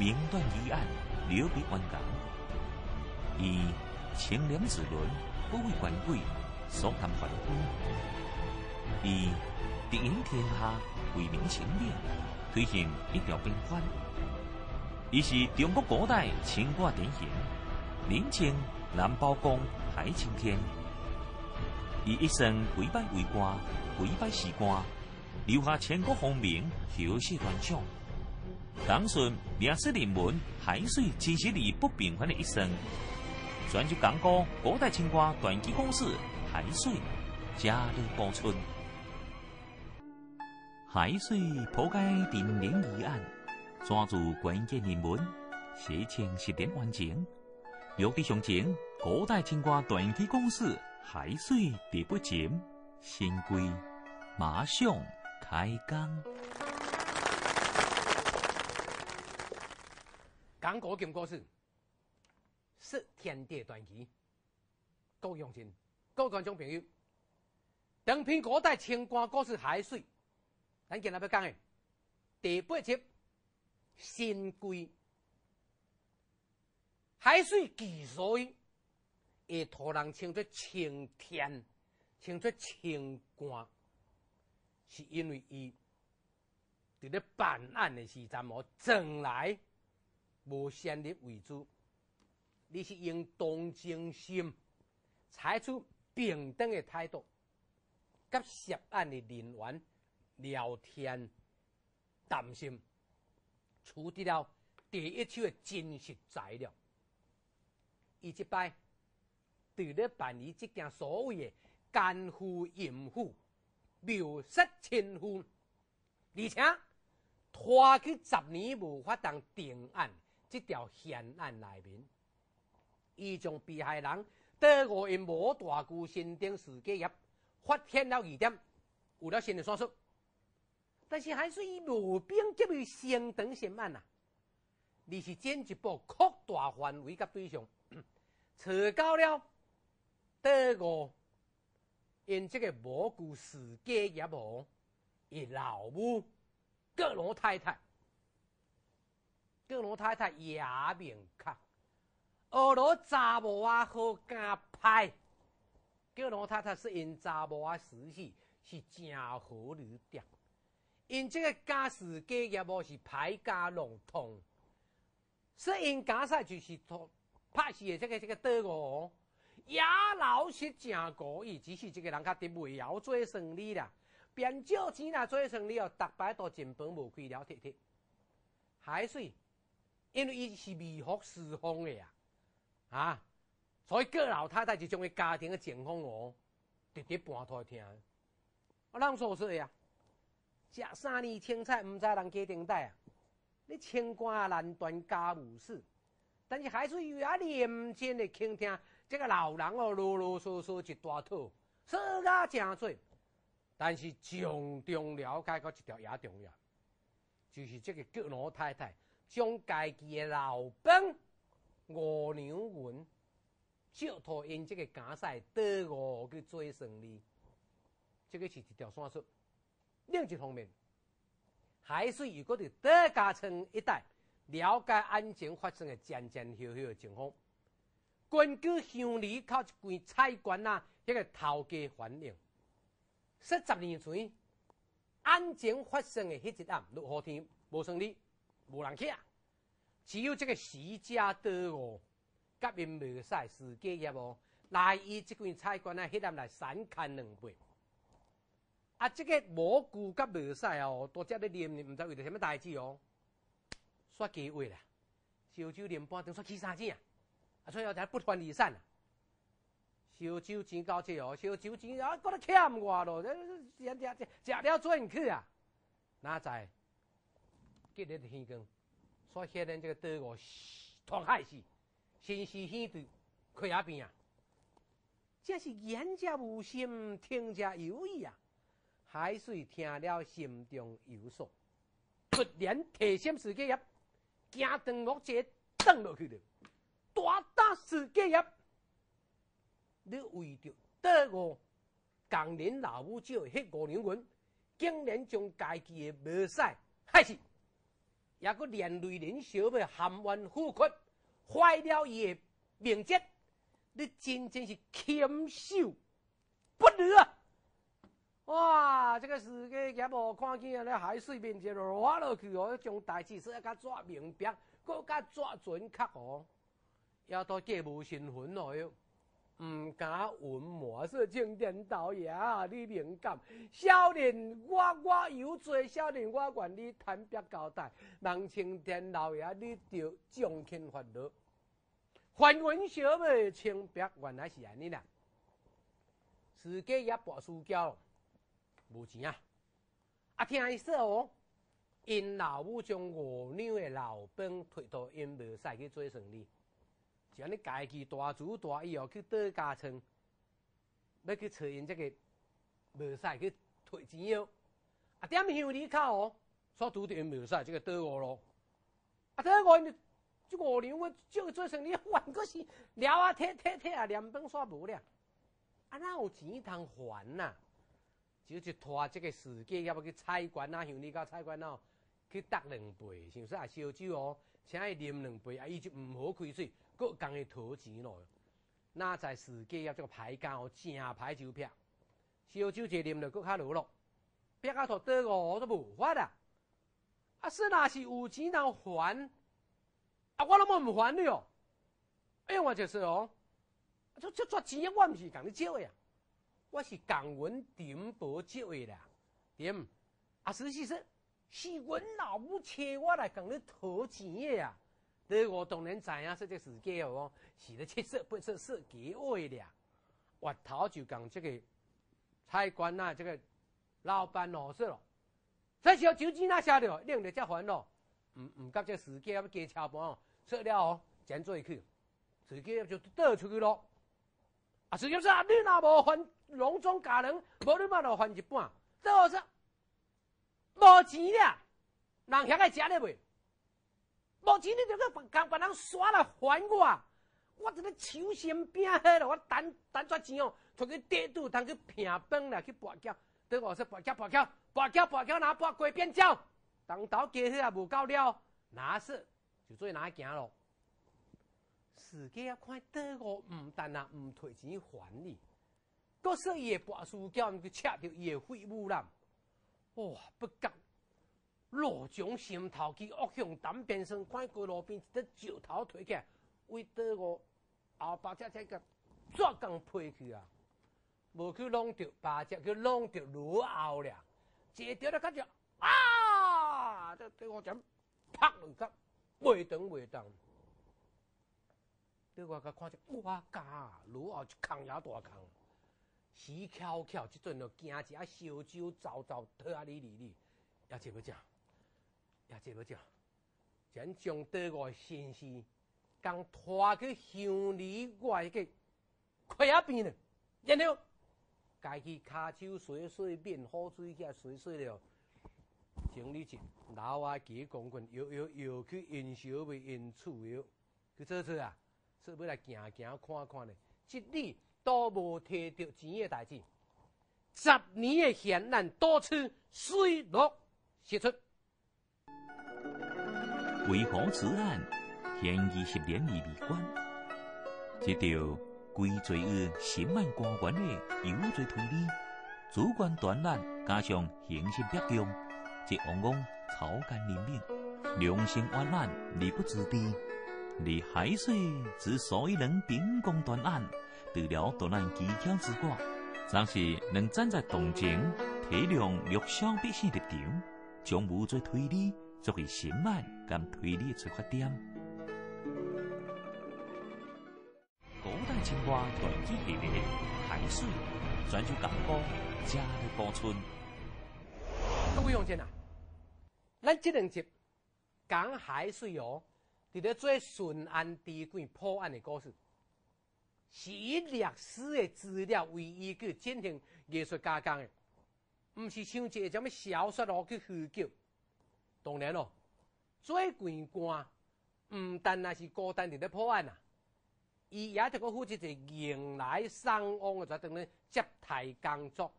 明断一案留给官港，以清廉子伦不为官贵，所谈反夫；以敌营天下为民清廉，推行一条兵法。伊是中国古代清官典型，临清南包公海青天。伊一生跪拜为官，跪拜是官，留下千古芳名，后世传颂。当顺名士人文，海水其实里不平凡的一生。专就讲过古代清官传奇故事，海水加入高村。海水破解定陵疑案，抓住关键人物，写成十点完整。有的详情，古代清官传奇故事，海水第不减，新规马上开工。讲古今故事，是天地传奇。各位乡亲、各位观众朋友，长篇古代清官故事海水，咱今日要讲的第八集新规。海水之所以会突人称作青天，称作清官，是因为伊伫咧办案的时阵哦，从来。无先入为主，你是用同情心，采取平等的态度，甲涉案的人员聊天谈心，取得了第一手的真实材料。伊即摆伫咧办理即件所谓的奸夫淫妇、谬杀亲夫，而且拖去十年无法当定案。这条悬案内面，伊将被害人得我因某大姑心顶事结业，发现了疑点，有了新的线索，但是还是以无兵急于先等审案呐。你是进一步扩大范围甲对象，查到了得我因这个无辜事结业后，伊老母各老太太。各老太太也明确，俄罗查某啊好敢拍。各老太太是因查某啊死死是正好女点，因这个家事家业务是排家弄通，是因家赛就是托拍戏的这个这个德国，也老实正故意，只是这个人家伫未晓做生意啦，变少钱啦做生意哦，逐摆都进本无开了，铁铁海水。因为伊是未服释放的呀，啊，所以各老太太就将伊家庭的情况哦，直接搬出来听。我啷所说呀？食三年青菜，毋知人家顶代啊！你清官难断家务事，但是还是有啊认真的倾听这个老人哦啰啰嗦嗦一大套，说啊真多。但是重中了解个一条也重要，就是这个各老太太。将家己的老本五娘文借托因这个家世得我去做生意，这个是一条线索。另一方面，还是如果伫德家村一带了解案情发生的前前后后的情况，根据乡里靠一间菜馆啊，迄个头家反映，十十年前案情发生的迄一暗落雨天无顺利。无人去啊！只有这个徐家德哦，甲因未使自家业务来伊即间菜馆啊，迄阵来三砍两倍。啊，这个蘑菇甲未使哦，多只咧念，毋知为着什么代志哦，煞机会啦！烧酒念半顿，煞起三钱啊！啊，所以后才不欢而散啊！烧酒钱交这哦，烧酒钱啊，觉得欠我咯，这这这这食了转去啊，哪知？今日的天光，所显然这个德国脱海是先是先对开下边啊，这是言者无心，听者有意啊。海水听了心中有数，突然提心事结业，惊断木节登落去了，大打事结业。你为着德国共年老母舅迄五年文，竟然将家己的无赛害死。也个连累人小妹含冤负屈，坏了伊的名节，你真正是禽兽不如啊！哇，这个世界也无看见咧海水面就落落去哦，将代志说甲抓明白，搁甲抓准确哦，也都皆无身份咯哟。唔敢文墨是青天导爷，你敏感。少年我我有罪，少年我愿你坦白交代。人青天老爷，你着将轻发落。还文小妹清白，原来是安尼啦。自己也博输交，无钱啊！啊，听伊说哦，因老母将五娘的老本推到因无使去做生意。像你家己大主大意哦，去倒家村，要去找因这个无使去退钱哦。啊，点乡里口哦，所拄着因无使这个倒我咯。啊，倒五就这五娘我就做生意，还个是了啊，贴贴贴啊，连本煞无了。啊，哪有钱通还呐？就就拖这个世界，要不去菜馆啊，乡里到菜馆哦，去搭两杯，想说啊烧酒哦，请伊啉两杯，啊，伊就毋好开水。各工的讨钱咯，那在世界啊这个牌价哦，正牌酒票，烧酒者啉就搁较落咯，别个头倒五都无法啦。啊，是那是有钱人还，啊，我那么毋还你哦。哎，我就是哦，这这抓钱我唔是共你借的呀，我是讲文点薄借的啦，点？啊，实际是是阮老母请我来共你讨钱的呀。这我当然知影，说这世界哦，是咧七色八色色给我的。我头就讲这个菜馆啊，这个老板老说咯，这时候酒钱哪下了，另着再还咯。唔唔，甲这世界要加超盘哦，说了哦，捡做去，世界就倒出去咯。啊，世界说你若无还隆中家人，无你嘛就还一半。倒我说无钱了，人遐个食咧袂？无钱你就去共别人刷来还我，我这个手心变黑了，我等等抓钱哦，出去地赌，通去拼饭来去博缴，对我说博缴博缴博缴博缴，拿博过变鸟，当头加起也无够了，哪说就做哪行咯？世界要看得我毋但啊唔退钱还你，搁说伊会博输叫人去扯着伊的废物啦，哇不敢。罗将心头去恶向胆边生，看过路边一只石头推起，为得我后把只只个抓工飞去啊！无去弄着，把只去弄着落后了，一条了感觉啊！这对我讲拍两脚，袂动袂动。对我个看着哇嘎，落后一坑也大扛，死翘翘，即阵就惊一下烧酒糟糟，拖啊哩哩哩，也接不讲。也接不着，将将得个信息，刚拖去乡里外个快一边了，然后家己骹手洗洗面好水起来洗洗了，整理一老啊几公棍，又又又去因小妹因厝哟，去做做啊，说要来行行看看呢，一日都无摕到钱的代志，十年的险难多次水落石出。为何此案嫌疑十年未被关？这条归罪于审案官员的有罪推理，主观断案加上刑事逼供，这往往草菅人命，良心冤案你不知地。你海水之所以能秉公断案，除了断案技巧之外，暂是能站在同情、体谅弱小百姓立场，将无罪推理。作为审案跟推理出发点。古代青蛙短期系列海水泉州港播加的播出。各位乡亲啊，咱这两集讲海水哦，伫咧做顺安地馆破案的故事，是以历史的资料为依据进行艺术加工的，唔是像这种咩小说哦去虚构。当然咯，最关官唔单那是孤单伫咧破案啊，伊也得个负责一个迎来送往嘅，就等于接待工作，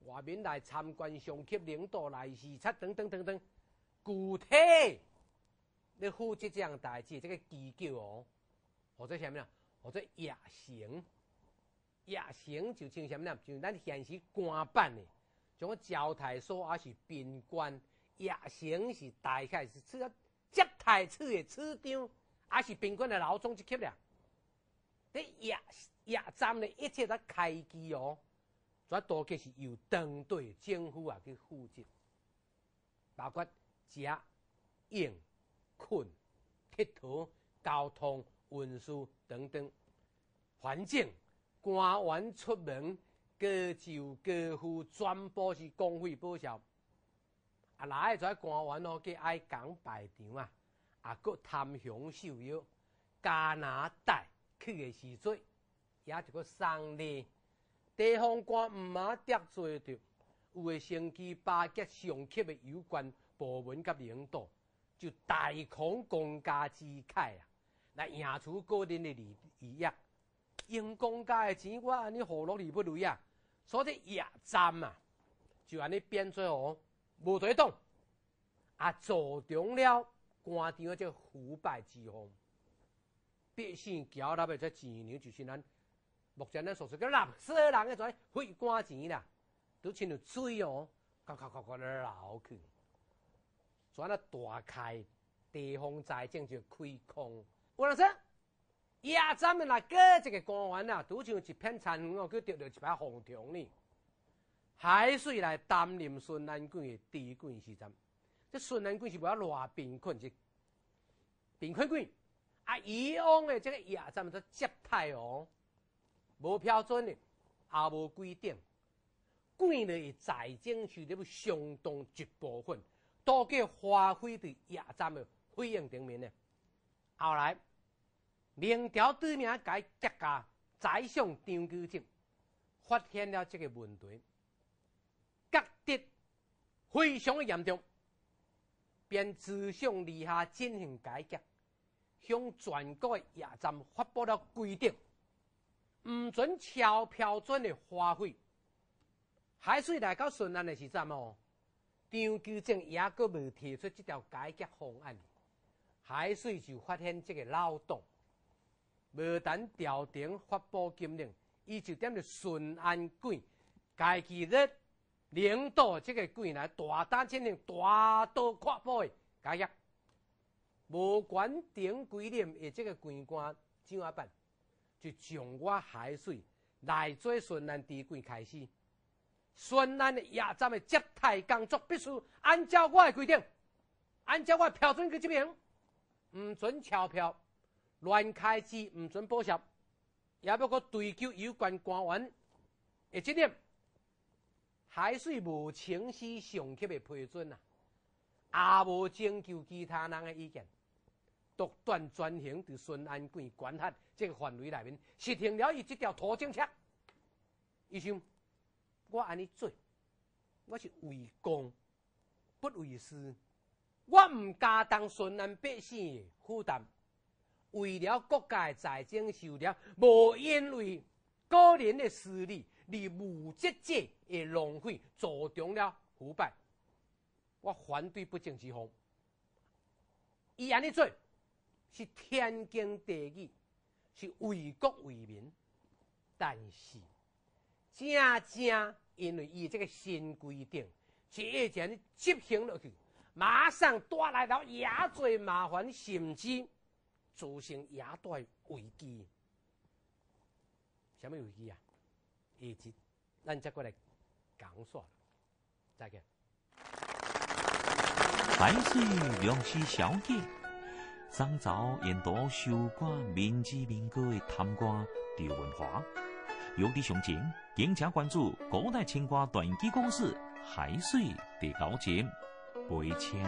外面来参观、上级领导来视察等等等等，具体你负责这样代志，这个机构哦，或者什么呢？或者夜行，夜行就像什么呢？就咱现时官办的，像交台所还是宾馆，夜行是大概是出接台处的处长，还是宾馆的老总一级了。这夜夜站的一切的开机哦，主要多计是由当地政府啊去负责，包括食、用、困、铁佗、交通、运输等等。环境官员出门，各就各付，全部是公费报销。啊，来在官员哦，去爱讲排场啊，啊，搁贪享受约，加拿大。去的时阵，也一个送礼，地方官唔马得罪着，有诶升级巴结上级的有关部门甲领导，就大空公家之慨啊，来赢取个人的利益。用公家的钱，我安尼何乐而不为啊？所以野战啊，就安尼变做哦，无对动，啊，助长了官场的这腐败之风。百姓交纳的这钱粮，就是咱目前咱所说叫纳税人的在汇官钱啦，都亲像水哦，呱呱呱呱咧流去，所以那大开地方财政就亏空。我来说，夜咱们来过这个官员啊，都像一片田哦，去钓到一把红虫呢。海水来担任顺安郡的地郡时阵，这顺安郡是不要偌贫困，是贫困郡。啊，以往的这个夜站都接待哦，无标准的，也无规定，贵的财政是咧要相当一部分，都给花费在夜站的费用顶面呢。后来，明朝对名改革家宰相张居正发现了这个问题，觉得非常的严重，便自上而下进行改革。向全国的夜站发布了规定，唔准超标准的花费。海水来到顺安的时阵哦，张居正也阁未提出这条改革方案，海水就发现这个漏洞，无等调停发布禁令，伊就点着顺安县家己咧领导这个县来大胆进行大刀阔斧的改革。无管顶规年的这个县官怎啊办？就从我海水来做顺安地区开始，顺安的夜站的接待工作必须按照我的规定，按照我标准去执行，唔准钞票乱开支，唔准报销，也不过追究有关官员的责任。海水无清晰上级的批准啊，也无征求其他人的意见。独断专行，伫顺安县管辖这个范围内面实行了伊这条土政策。伊想，我安尼做，我是为公，不为私。我唔加当顺安百姓的负担，为了国家的财政受了，无因为个人的私利而无节制的浪费，助长了腐败。我反对不正之风。伊安尼做。是天经地义，是为国为民，但是正正因为伊这个新规定，一前执行落去，马上带来了野罪麻烦，甚至造成野大危机。什么危机啊？以及咱再过来讲说，再见。还是梁氏小姐。张昭沿多修挂民脂民歌的探瓜调文华，有啲详情，敬请关注古代青瓜传记公司海水的高为谦